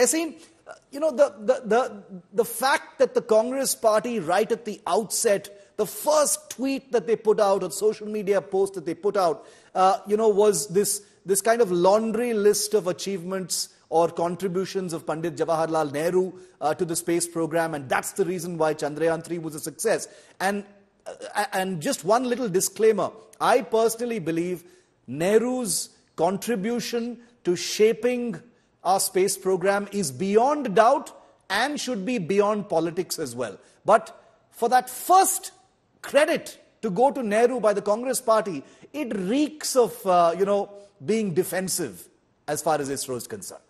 Uh, you know, the, the, the, the fact that the Congress party, right at the outset, the first tweet that they put out, or social media post that they put out, uh, you know, was this, this kind of laundry list of achievements or contributions of Pandit Jawaharlal Nehru uh, to the space program, and that's the reason why Chandrayaan 3 was a success. And, uh, and just one little disclaimer I personally believe Nehru's contribution to shaping our space program is beyond doubt and should be beyond politics as well. But for that first credit to go to Nehru by the Congress party, it reeks of, uh, you know, being defensive as far as ISRO is concerned.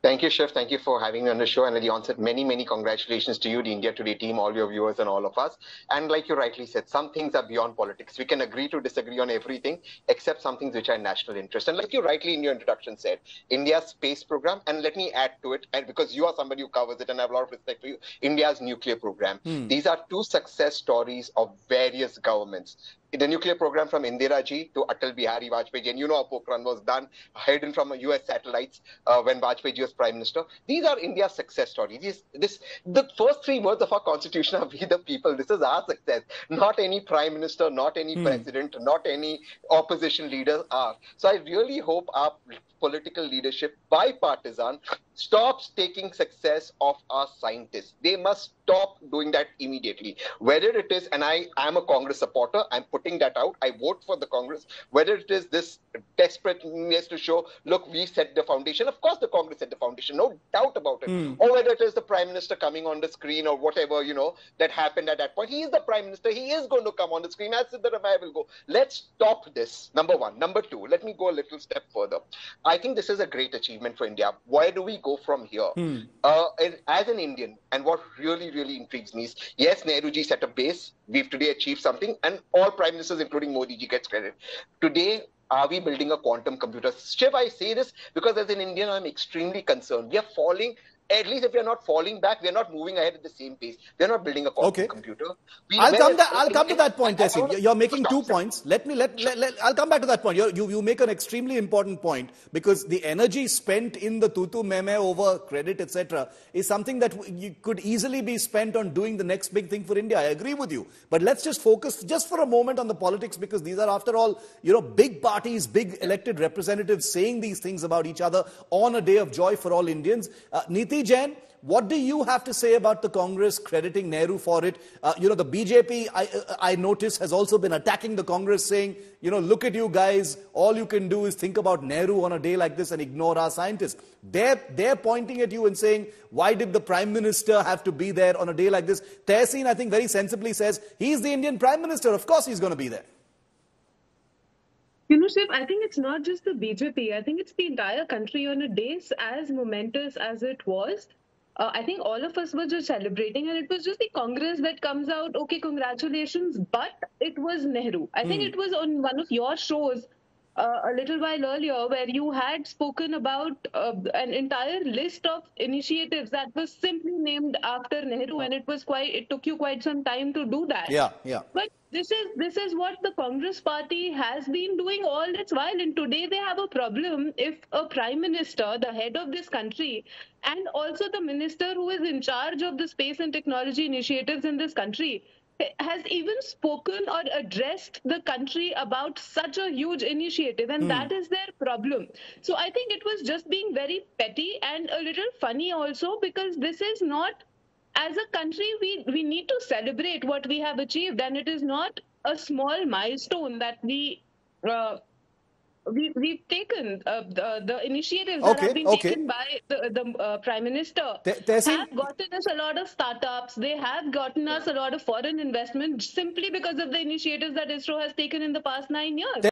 Thank you, Shiv. Thank you for having me on the show. And at the onset, many, many congratulations to you, the India Today team, all your viewers, and all of us. And like you rightly said, some things are beyond politics. We can agree to disagree on everything, except some things which are national interest. And like you rightly in your introduction said, India's space program, and let me add to it, and because you are somebody who covers it, and I have a lot of respect for you, India's nuclear program. Hmm. These are two success stories of various governments the nuclear program from Indira Ji to Atal Bihari Vajpayee. And you know, how Pokhran was done hidden from US satellites uh, when Vajpayee was prime minister. These are India's success stories. This, this, the first three words of our constitution are we the people. This is our success. Not any prime minister, not any hmm. president, not any opposition leader are. So I really hope our political leadership, bipartisan, stops taking success of our scientists. They must stop doing that immediately. Whether it is, and I am a Congress supporter, I'm putting that out. I vote for the Congress. Whether it is this desperateness to show, look, we set the foundation. Of course, the Congress set the foundation, no doubt about it. Mm. Or whether it is the Prime Minister coming on the screen or whatever, you know, that happened at that point. He is the Prime Minister. He is going to come on the screen as Siddaramaiah will go. Let's stop this. Number one. Number two, let me go a little step further. I think this is a great achievement for India. Where do we go from here? Hmm. Uh, as an Indian, and what really, really intrigues me is yes, Nehruji set a base. We've today achieved something, and all prime ministers, including Modi ji, gets credit. Today, are we building a quantum computer? Shiv, I say this because as an Indian, I'm extremely concerned. We are falling at least if we are not falling back, we are not moving ahead at the same pace. We are not building a quantum okay. computer. We I'll come, that, I'll come to that point, Tehseen. You're making two points. Let me let, let, let, I'll come back to that point. You're, you you make an extremely important point because the energy spent in the tutu meme over credit, etc., is something that you could easily be spent on doing the next big thing for India. I agree with you. But let's just focus just for a moment on the politics because these are, after all, you know, big parties, big elected representatives saying these things about each other on a day of joy for all Indians. Uh, Niti Jain, what do you have to say about the Congress crediting Nehru for it? Uh, you know, the BJP, I, I notice, has also been attacking the Congress, saying, you know, look at you guys, all you can do is think about Nehru on a day like this and ignore our scientists. They're, they're pointing at you and saying, why did the Prime Minister have to be there on a day like this? Tehseen, I think, very sensibly says, he's the Indian Prime Minister, of course he's going to be there. You know, Shiv, I think it's not just the BJP. I think it's the entire country on a day as momentous as it was. Uh, I think all of us were just celebrating, and it was just the Congress that comes out, okay, congratulations, but it was Nehru. I mm. think hmm. it was on one of your shows uh, a little while earlier where you had spoken about uh, an entire list of initiatives that was simply named after Nehru, and it was quite, it took you quite some time to do that. Yeah, yeah. But this is this is what the congress party has been doing all its while and today they have a problem if a prime minister the head of this country and also the minister who is in charge of the space and technology initiatives in this country has even spoken or addressed the country about such a huge initiative and mm. that is their problem so i think it was just being very petty and a little funny also because this is not as a country, we, we need to celebrate what we have achieved, and it is not a small milestone that we. Uh, we, we've taken uh, the, the initiatives okay, that have been okay. taken by the, the uh, Prime Minister have gotten us a lot of startups. They have gotten us a lot of foreign investment simply because of the initiatives that ISRO has taken in the past nine years.